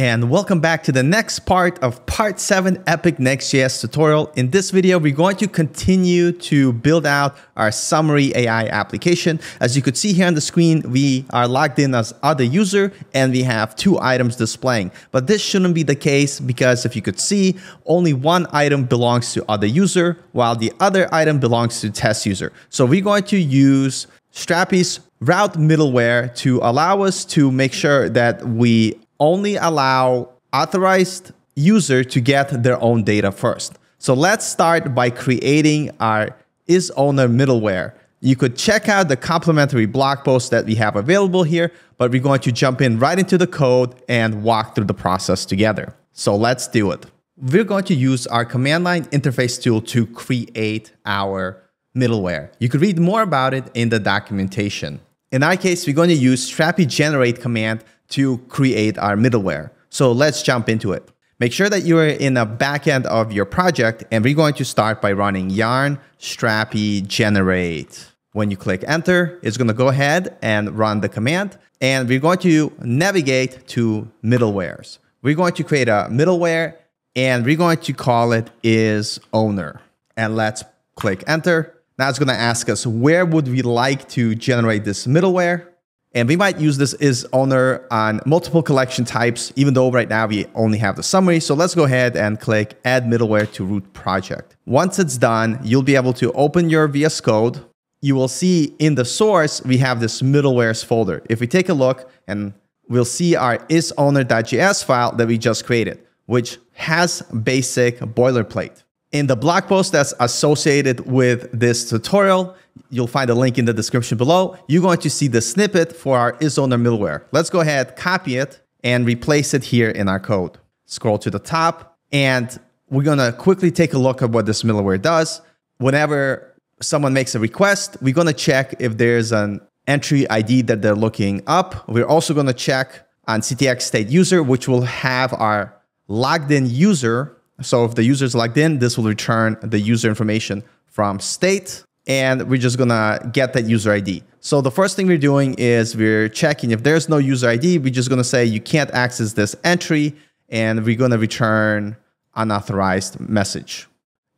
And welcome back to the next part of part 7 Epic Next.js tutorial. In this video, we're going to continue to build out our summary AI application. As you could see here on the screen, we are logged in as other user and we have two items displaying. But this shouldn't be the case because if you could see, only one item belongs to other user while the other item belongs to test user. So we're going to use Strapi's route middleware to allow us to make sure that we only allow authorized user to get their own data first. So let's start by creating our is owner middleware. You could check out the complimentary blog post that we have available here, but we're going to jump in right into the code and walk through the process together. So let's do it. We're going to use our command line interface tool to create our middleware. You could read more about it in the documentation. In our case, we're going to use strapi generate command to create our middleware. So let's jump into it. Make sure that you're in the back end of your project and we're going to start by running yarn strapi generate. When you click enter, it's going to go ahead and run the command and we're going to navigate to middlewares. We're going to create a middleware and we're going to call it is owner. And let's click enter. Now it's going to ask us where would we like to generate this middleware. And we might use this is owner on multiple collection types, even though right now we only have the summary. So let's go ahead and click add middleware to root project. Once it's done, you'll be able to open your VS Code. You will see in the source, we have this middlewares folder. If we take a look and we'll see our isowner.js file that we just created, which has basic boilerplate. In the blog post that's associated with this tutorial, you'll find a link in the description below. You're going to see the snippet for our isowner middleware. Let's go ahead, copy it, and replace it here in our code. Scroll to the top, and we're gonna quickly take a look at what this middleware does. Whenever someone makes a request, we're gonna check if there's an entry ID that they're looking up. We're also gonna check on CTX state user, which will have our logged in user so if the user is logged in, this will return the user information from state and we're just gonna get that user ID. So the first thing we're doing is we're checking if there's no user ID, we're just gonna say you can't access this entry and we're gonna return unauthorized message.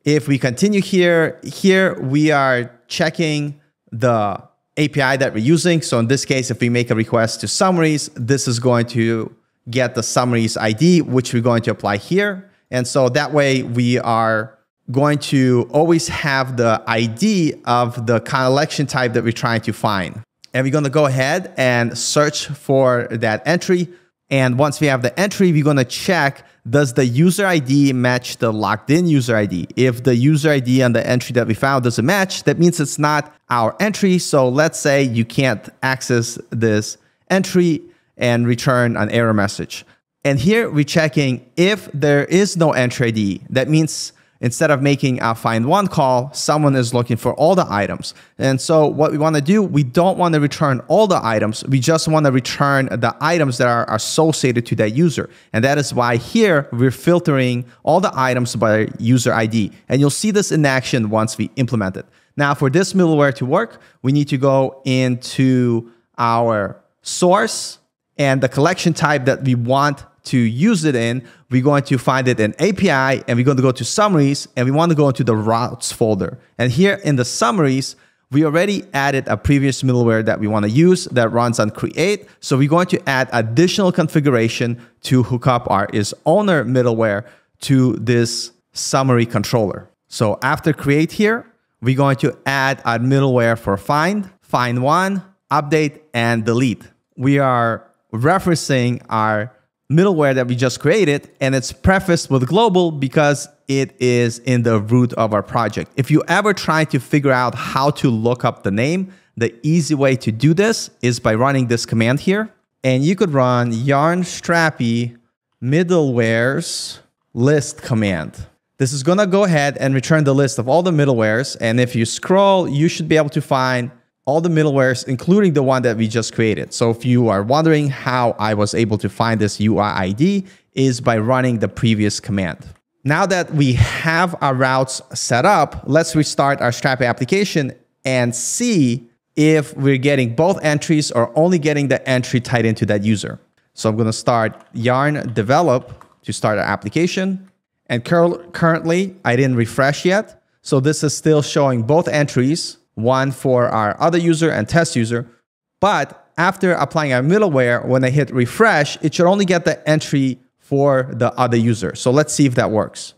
If we continue here, here we are checking the API that we're using. So in this case, if we make a request to summaries, this is going to get the summaries ID, which we're going to apply here. And so that way we are going to always have the ID of the collection type that we're trying to find. And we're going to go ahead and search for that entry. And once we have the entry, we're going to check does the user ID match the logged in user ID? If the user ID and the entry that we found doesn't match, that means it's not our entry. So let's say you can't access this entry and return an error message. And here we're checking if there is no entry ID. That means instead of making a find one call, someone is looking for all the items. And so what we want to do, we don't want to return all the items. We just want to return the items that are associated to that user. And that is why here we're filtering all the items by user ID. And you'll see this in action once we implement it. Now for this middleware to work, we need to go into our source and the collection type that we want to use it in, we're going to find it in API and we're going to go to summaries and we want to go into the routes folder. And here in the summaries, we already added a previous middleware that we want to use that runs on create. So we're going to add additional configuration to hook up our is owner middleware to this summary controller. So after create here, we're going to add a middleware for find, find one, update, and delete. We are referencing our middleware that we just created and it's prefaced with global because it is in the root of our project. If you ever try to figure out how to look up the name, the easy way to do this is by running this command here. And you could run yarn strapi middlewares list command. This is gonna go ahead and return the list of all the middlewares. And if you scroll, you should be able to find all the middlewares, including the one that we just created. So if you are wondering how I was able to find this UID is by running the previous command. Now that we have our routes set up, let's restart our Strapi application and see if we're getting both entries or only getting the entry tied into that user. So I'm going to start yarn develop to start our application. And cur currently, I didn't refresh yet. So this is still showing both entries, one for our other user and test user. But after applying our middleware, when I hit refresh, it should only get the entry for the other user. So let's see if that works.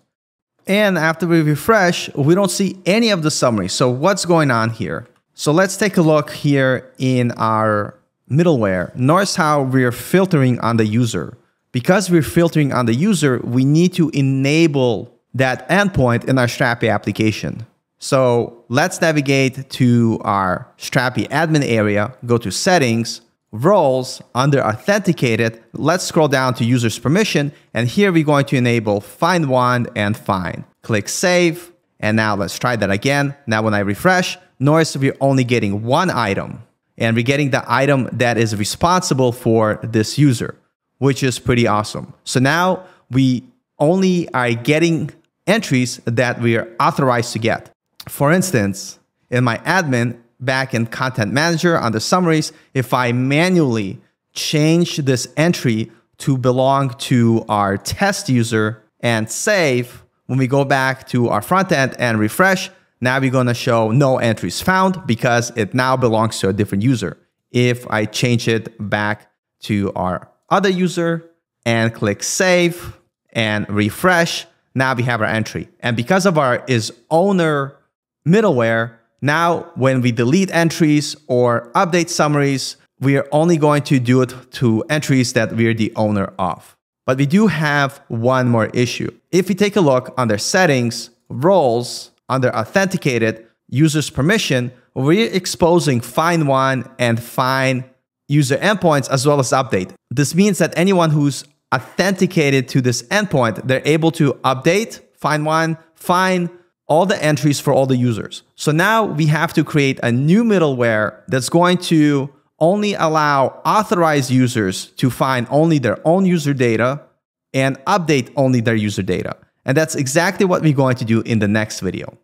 And after we refresh, we don't see any of the summary. So what's going on here? So let's take a look here in our middleware. Notice how we're filtering on the user. Because we're filtering on the user, we need to enable that endpoint in our Strapi application. So let's navigate to our Strapi admin area, go to settings, roles, under authenticated, let's scroll down to user's permission, and here we're going to enable find one and find. Click save, and now let's try that again. Now when I refresh, notice we're only getting one item, and we're getting the item that is responsible for this user which is pretty awesome. So now we only are getting entries that we are authorized to get. For instance, in my admin, back in Content Manager under summaries, if I manually change this entry to belong to our test user and save, when we go back to our front end and refresh, now we're going to show no entries found because it now belongs to a different user. If I change it back to our other user and click save and refresh. Now we have our entry. And because of our is owner middleware, now when we delete entries or update summaries, we are only going to do it to entries that we're the owner of. But we do have one more issue. If we take a look under settings, roles, under authenticated, users permission, we're exposing find one and find user endpoints as well as update. This means that anyone who's authenticated to this endpoint, they're able to update, find one, find all the entries for all the users. So now we have to create a new middleware that's going to only allow authorized users to find only their own user data and update only their user data. And that's exactly what we're going to do in the next video.